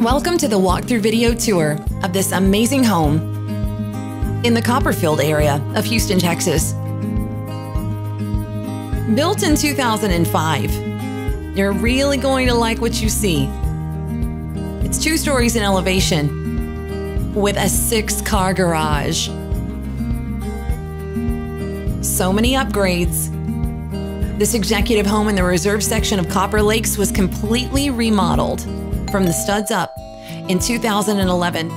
Welcome to the walkthrough video tour of this amazing home in the Copperfield area of Houston, Texas. Built in 2005, you're really going to like what you see. It's two stories in elevation with a six car garage. So many upgrades. This executive home in the reserve section of Copper Lakes was completely remodeled from the studs up in 2011.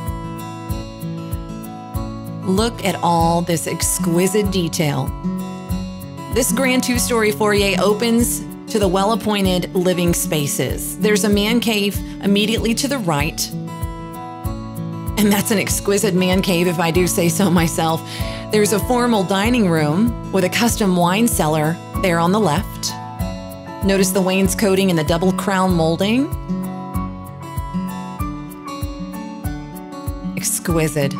Look at all this exquisite detail. This grand two story foyer opens to the well appointed living spaces. There's a man cave immediately to the right. And that's an exquisite man cave, if I do say so myself. There's a formal dining room with a custom wine cellar there on the left. Notice the wainscoting and the double crown molding. Exquisite.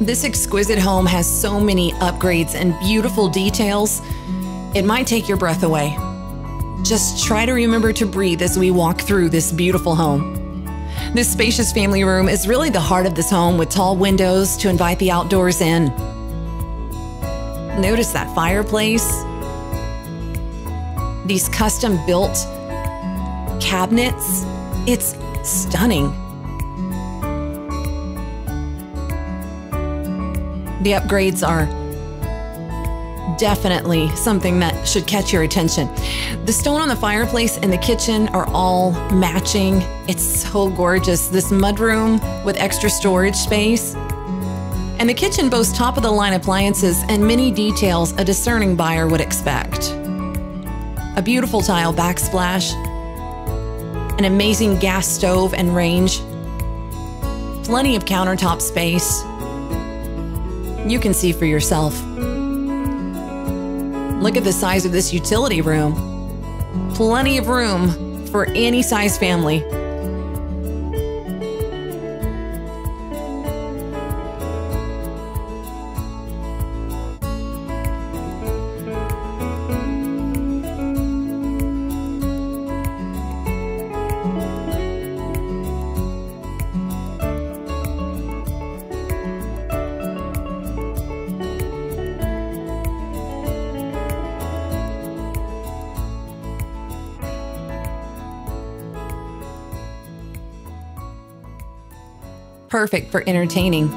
This exquisite home has so many upgrades and beautiful details, it might take your breath away. Just try to remember to breathe as we walk through this beautiful home. This spacious family room is really the heart of this home with tall windows to invite the outdoors in. Notice that fireplace these custom built cabinets. It's stunning. The upgrades are definitely something that should catch your attention. The stone on the fireplace and the kitchen are all matching. It's so gorgeous. This mudroom with extra storage space. And the kitchen boasts top of the line appliances and many details a discerning buyer would expect a beautiful tile backsplash, an amazing gas stove and range, plenty of countertop space. You can see for yourself. Look at the size of this utility room. Plenty of room for any size family. Perfect for entertaining.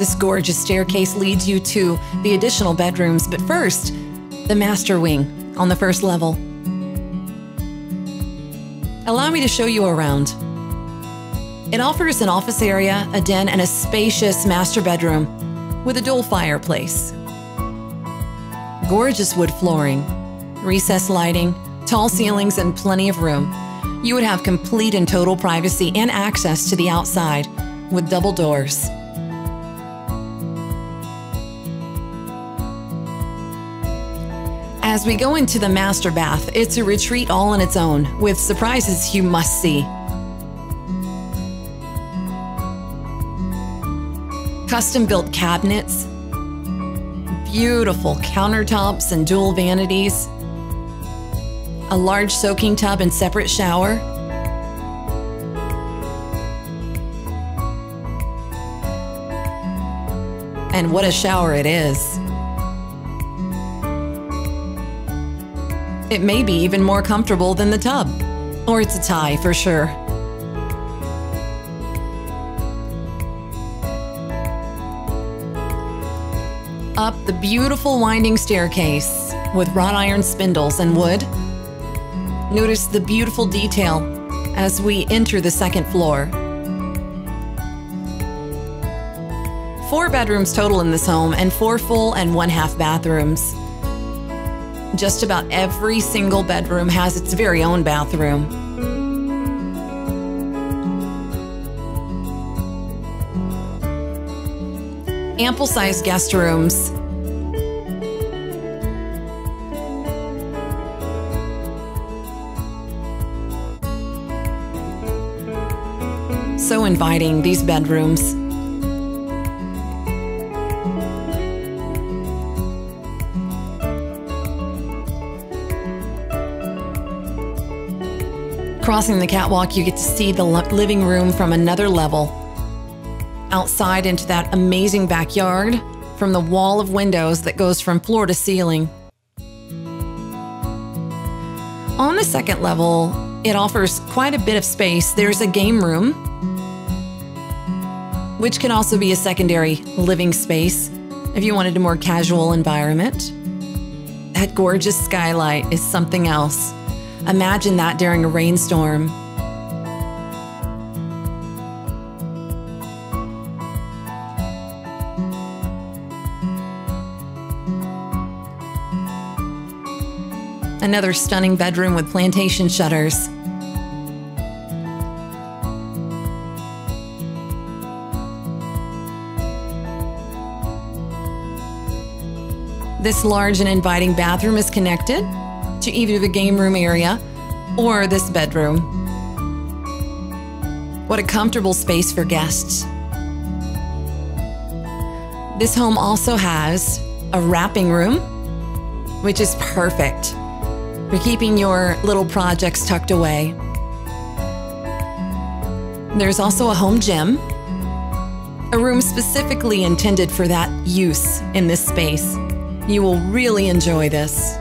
This gorgeous staircase leads you to the additional bedrooms, but first, the master wing on the first level. Allow me to show you around. It offers an office area, a den, and a spacious master bedroom with a dual fireplace. Gorgeous wood flooring, recessed lighting, tall ceilings, and plenty of room. You would have complete and total privacy and access to the outside with double doors. As we go into the master bath, it's a retreat all on its own with surprises you must see. Custom built cabinets, beautiful countertops and dual vanities, a large soaking tub and separate shower, and what a shower it is. It may be even more comfortable than the tub, or it's a tie for sure. Up the beautiful winding staircase with wrought iron spindles and wood Notice the beautiful detail as we enter the second floor. Four bedrooms total in this home, and four full and one half bathrooms. Just about every single bedroom has its very own bathroom. Ample sized guest rooms So inviting, these bedrooms. Crossing the catwalk, you get to see the living room from another level. Outside into that amazing backyard from the wall of windows that goes from floor to ceiling. On the second level, it offers quite a bit of space. There's a game room, which can also be a secondary living space if you wanted a more casual environment. That gorgeous skylight is something else. Imagine that during a rainstorm. Another stunning bedroom with plantation shutters. This large and inviting bathroom is connected to either the game room area or this bedroom. What a comfortable space for guests. This home also has a wrapping room, which is perfect for keeping your little projects tucked away. There's also a home gym, a room specifically intended for that use in this space. You will really enjoy this.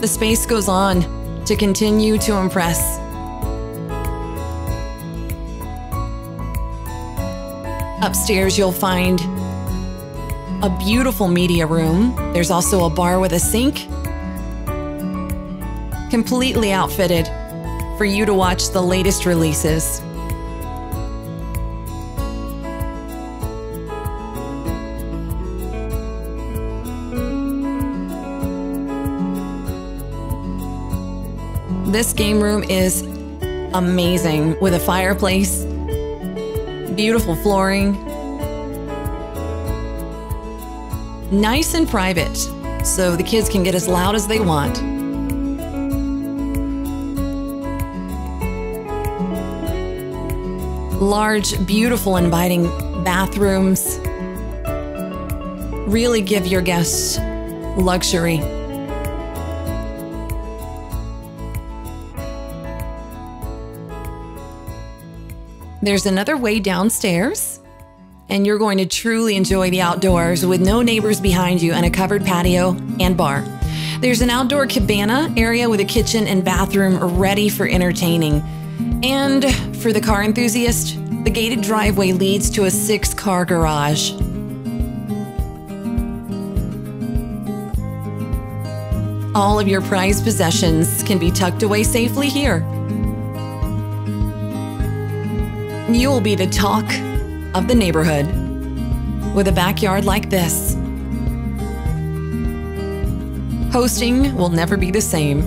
The space goes on to continue to impress. Upstairs, you'll find a beautiful media room. There's also a bar with a sink, completely outfitted for you to watch the latest releases. This game room is amazing with a fireplace, beautiful flooring, nice and private, so the kids can get as loud as they want. Large, beautiful, inviting bathrooms really give your guests luxury. There's another way downstairs, and you're going to truly enjoy the outdoors with no neighbors behind you and a covered patio and bar. There's an outdoor cabana area with a kitchen and bathroom ready for entertaining. And for the car enthusiast, the gated driveway leads to a six car garage. All of your prized possessions can be tucked away safely here. You'll be the talk of the neighborhood with a backyard like this. Hosting will never be the same.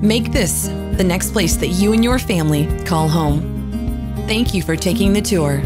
Make this the next place that you and your family call home. Thank you for taking the tour.